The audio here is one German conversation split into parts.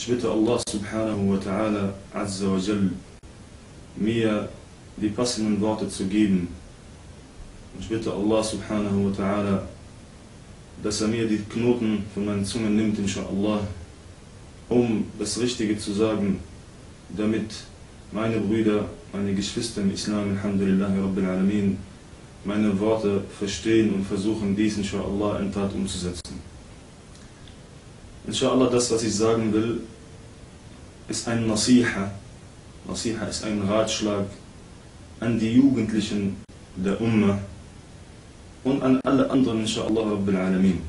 Ich bitte Allah subhanahu wa ta'ala azza wa jal mir die passenden Worte zu geben. Ich bitte Allah subhanahu wa ta'ala, dass er mir die Knoten von meinen Zungen nimmt, inshallah, um das Richtige zu sagen, damit meine Brüder, meine Geschwister im Islam, Alhamdulillah, Rabbil Alamin, meine Worte verstehen und versuchen, dies inshallah in Tat umzusetzen. Inshallah, das, was ich sagen will, ist ein Nasiha. Nasiha ist ein Ratschlag an die Jugendlichen der Ummah und an alle anderen, inshallah, Rabbil Alamin.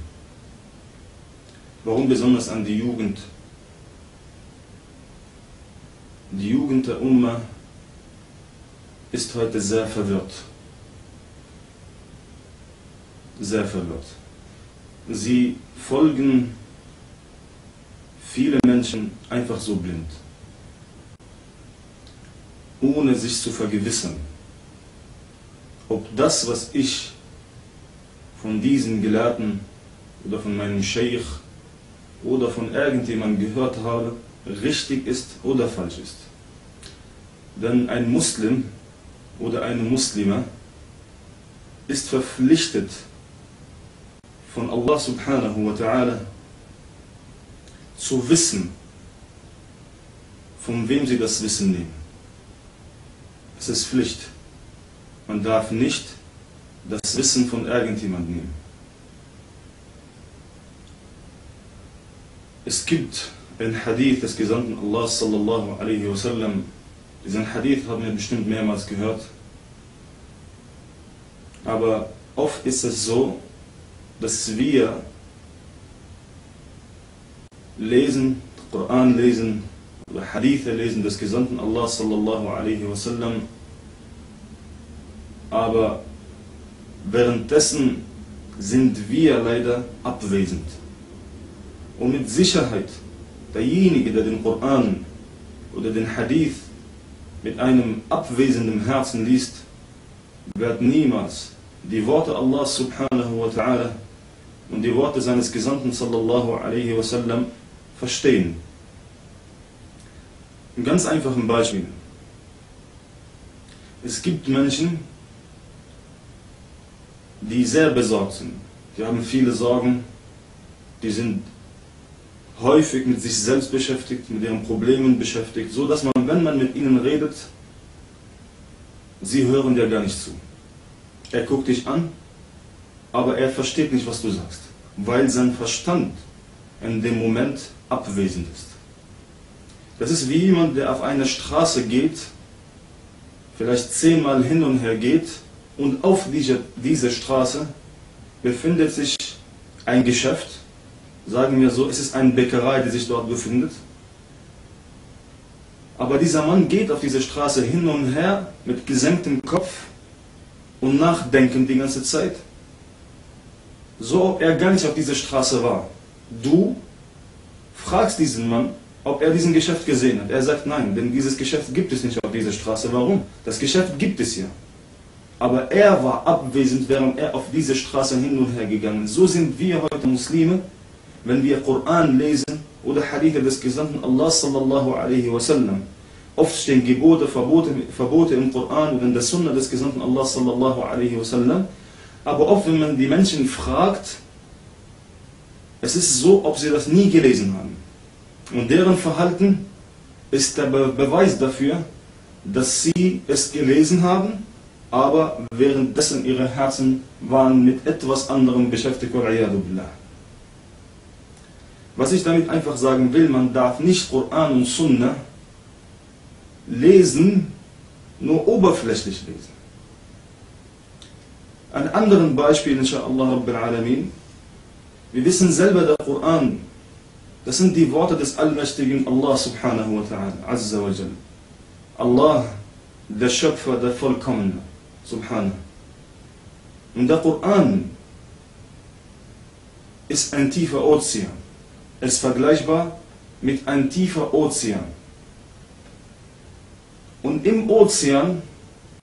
Warum besonders an die Jugend? Die Jugend der Ummah ist heute sehr verwirrt. Sehr verwirrt. Sie folgen viele Menschen einfach so blind, ohne sich zu vergewissern, ob das, was ich von diesen Gelehrten oder von meinem Sheikh oder von irgendjemandem gehört habe, richtig ist oder falsch ist. Denn ein Muslim oder eine Muslima ist verpflichtet von Allah subhanahu wa ta'ala zu wissen, von wem sie das Wissen nehmen. Es ist Pflicht. Man darf nicht das Wissen von irgendjemandem nehmen. Es gibt ein Hadith des Gesandten Allah sallallahu alaihi wasallam. Diesen Hadith haben wir bestimmt mehrmals gehört. Aber oft ist es so, dass wir lesen, Koran lesen oder Hadithe lesen des Gesandten Allah sallallahu alaihi wasallam, aber währenddessen sind wir leider abwesend. Und mit Sicherheit, derjenige, der den Koran oder den Hadith mit einem abwesenden Herzen liest, wird niemals die Worte Allah subhanahu wa ta'ala und die Worte seines Gesandten sallallahu alaihi wasallam verstehen. Ein ganz einfaches Beispiel. Es gibt Menschen, die sehr besorgt sind. Die haben viele Sorgen, die sind häufig mit sich selbst beschäftigt, mit ihren Problemen beschäftigt, so dass man, wenn man mit ihnen redet, sie hören dir gar nicht zu. Er guckt dich an, aber er versteht nicht, was du sagst, weil sein Verstand in dem Moment abwesend ist. Das ist wie jemand, der auf eine Straße geht, vielleicht zehnmal hin und her geht und auf diese, diese Straße befindet sich ein Geschäft, sagen wir so, es ist eine Bäckerei, die sich dort befindet. Aber dieser Mann geht auf diese Straße hin und her mit gesenktem Kopf und nachdenken die ganze Zeit. So, ob er gar nicht auf dieser Straße war. Du fragst diesen Mann, ob er diesen Geschäft gesehen hat. Er sagt nein, denn dieses Geschäft gibt es nicht auf dieser Straße. Warum? Das Geschäft gibt es ja. Aber er war abwesend, während er auf diese Straße hin und her gegangen ist. So sind wir heute Muslime, wenn wir Koran lesen oder Hadithe des Gesandten Allah sallallahu alaihi wasallam. Oft stehen Gebote, Verbote, Verbote im Koran oder in der Sunna des Gesandten Allah sallallahu alaihi wasallam. Aber oft, wenn man die Menschen fragt, es ist so, ob sie das nie gelesen haben. Und deren Verhalten ist der Be Beweis dafür, dass sie es gelesen haben, aber währenddessen ihre Herzen waren mit etwas anderem beschäftigt. Was ich damit einfach sagen will, man darf nicht Koran und Sunna lesen, nur oberflächlich lesen. Ein anderes Beispiel, inshallah Rabbil Alamin. Wir wissen selber, der Koran, das sind die Worte des allmächtigen Allah subhanahu wa ta'ala, azza wa jal. Allah, der Schöpfer, der Vollkommene, subhanahu. Und der Koran ist ein tiefer Ozean. Es ist vergleichbar mit einem tiefen Ozean. Und im Ozean,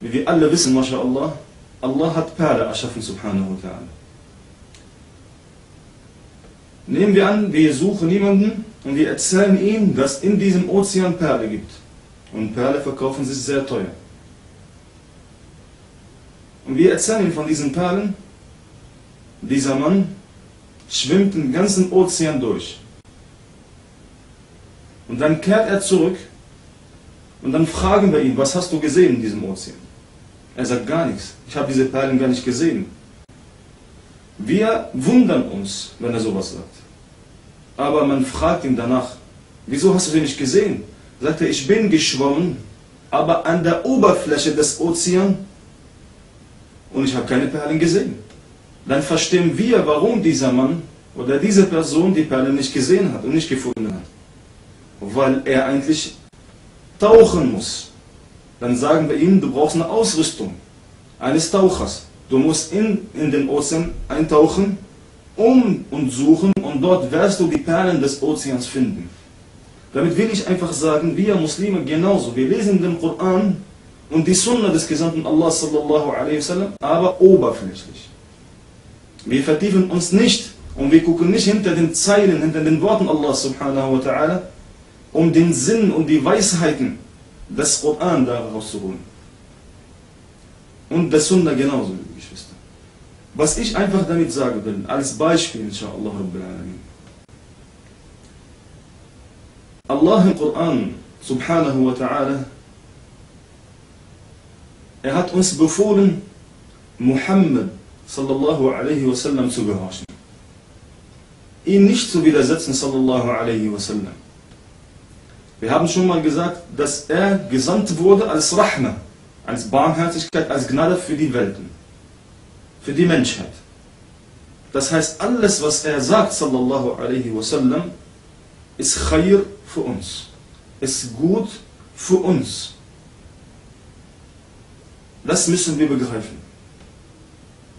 wie wir alle wissen, mashallah, Allah hat Perle erschaffen, subhanahu wa ta'ala. Nehmen wir an, wir suchen jemanden, und wir erzählen ihm, dass in diesem Ozean Perle gibt. Und Perle verkaufen sich sehr teuer. Und wir erzählen ihm von diesen Perlen. Dieser Mann schwimmt den ganzen Ozean durch. Und dann kehrt er zurück und dann fragen wir ihn, was hast du gesehen in diesem Ozean? Er sagt gar nichts. Ich habe diese Perlen gar nicht gesehen. Wir wundern uns, wenn er sowas sagt. Aber man fragt ihn danach, wieso hast du sie nicht gesehen? Sagt er, ich bin geschwommen, aber an der Oberfläche des Ozeans und ich habe keine Perlen gesehen. Dann verstehen wir, warum dieser Mann oder diese Person die Perlen nicht gesehen hat und nicht gefunden hat. Weil er eigentlich tauchen muss. Dann sagen wir ihm, du brauchst eine Ausrüstung eines Tauchers. Du musst in, in den Ozean eintauchen, um und suchen und dort wirst du die Perlen des Ozeans finden. Damit will ich einfach sagen, wir Muslime genauso. Wir lesen den Koran und die Sunna des Gesandten Allah sallallahu alaihi wasallam, aber oberflächlich. Wir vertiefen uns nicht und wir gucken nicht hinter den Zeilen, hinter den Worten Allah subhanahu wa ta'ala, um den Sinn und die Weisheiten des Koran daraus zu holen. Und der Sunna genauso, liebe Geschwister. Was ich einfach damit sagen will, als Beispiel, inshallah, Allah im Koran, subhanahu wa ta'ala, er hat uns befohlen, Muhammad sallallahu alaihi wasallam zu gehorchen. Ihn nicht zu widersetzen, sallallahu alaihi wasallam. Wir haben schon mal gesagt, dass er gesandt wurde als Rahma, als Barmherzigkeit, als Gnade für die Welten, für die Menschheit. Das heißt, alles, was er sagt, sallallahu alaihi wasallam, ist Khair für uns, ist gut für uns. Das müssen wir begreifen.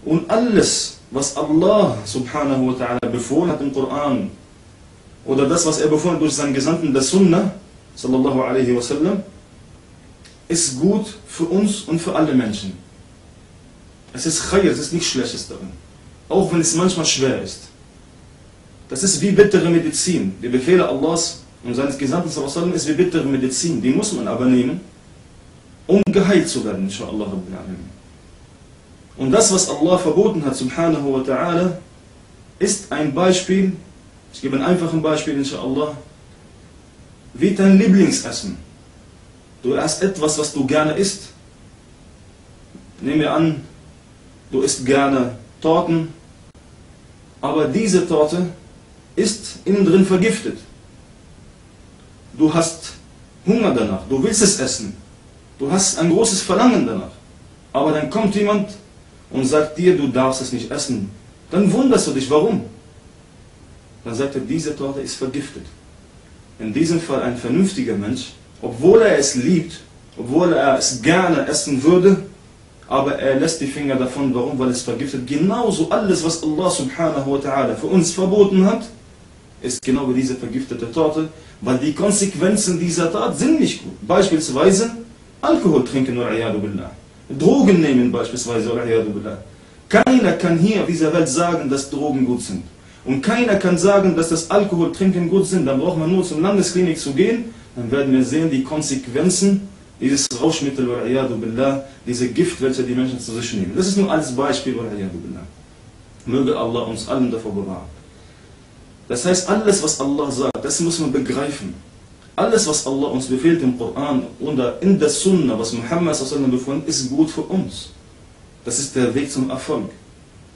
Und alles, was Allah subhanahu wa ta'ala befohlen hat im Koran, oder das, was er befohlen hat durch seinen Gesandten der Sunnah, sallallahu alaihi wasallam, ist gut für uns und für alle Menschen. Es ist Khair, es ist nichts Schlechtes darin. Auch wenn es manchmal schwer ist. Das ist wie bittere Medizin. Die Befehle Allahs und seines Gesandten wasallam ist wie bittere Medizin. Die muss man aber nehmen um geheilt zu werden, inshallah. Und das, was Allah verboten hat, subhanahu wa ta'ala, ist ein Beispiel, ich gebe ein einfaches Beispiel, inshallah, wie dein Lieblingsessen. Du isst etwas, was du gerne isst. Nehmen wir an, du isst gerne Torten, aber diese Torte ist innen drin vergiftet. Du hast Hunger danach, du willst es essen, Du hast ein großes Verlangen danach. Aber dann kommt jemand und sagt dir, du darfst es nicht essen. Dann wunderst du dich, warum? Dann sagt er, diese Torte ist vergiftet. In diesem Fall ein vernünftiger Mensch, obwohl er es liebt, obwohl er es gerne essen würde, aber er lässt die Finger davon. Warum? Weil es vergiftet. Genauso alles, was Allah subhanahu wa ta'ala für uns verboten hat, ist genau wie diese vergiftete Torte, weil die Konsequenzen dieser Tat sind nicht gut. Beispielsweise, Alkohol trinken, billah. Drogen nehmen beispielsweise, billah. Keiner kann hier auf dieser Welt sagen, dass Drogen gut sind. Und keiner kann sagen, dass das Alkoholtrinken gut sind. Dann braucht man nur zur Landesklinik zu gehen, dann werden wir sehen, die Konsequenzen dieses Rauschmittel, diese Gift, welche die Menschen zu sich nehmen. Das ist nur als Beispiel, billah. Möge Allah uns allen davor bewahren. Das heißt, alles, was Allah sagt, das muss man begreifen. Alles, was Allah uns befiehlt im Koran oder in der Sunna, was Muhammad befohlen ist gut für uns. Das ist der Weg zum Erfolg,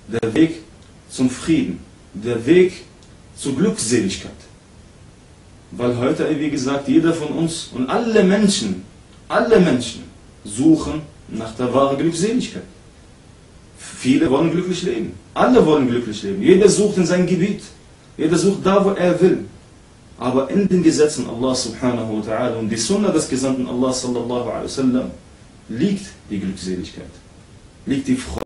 der Weg zum Frieden, der Weg zur Glückseligkeit. Weil heute, wie gesagt, jeder von uns und alle Menschen, alle Menschen suchen nach der wahren Glückseligkeit. Viele wollen glücklich leben. Alle wollen glücklich leben. Jeder sucht in sein Gebiet. Jeder sucht da, wo er will. Aber in den Gesetzen Allah subhanahu wa ta'ala und die Sunna des Gesandten Allah sallallahu alaihi wasallam liegt die Glückseligkeit, liegt die Freude.